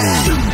Mm.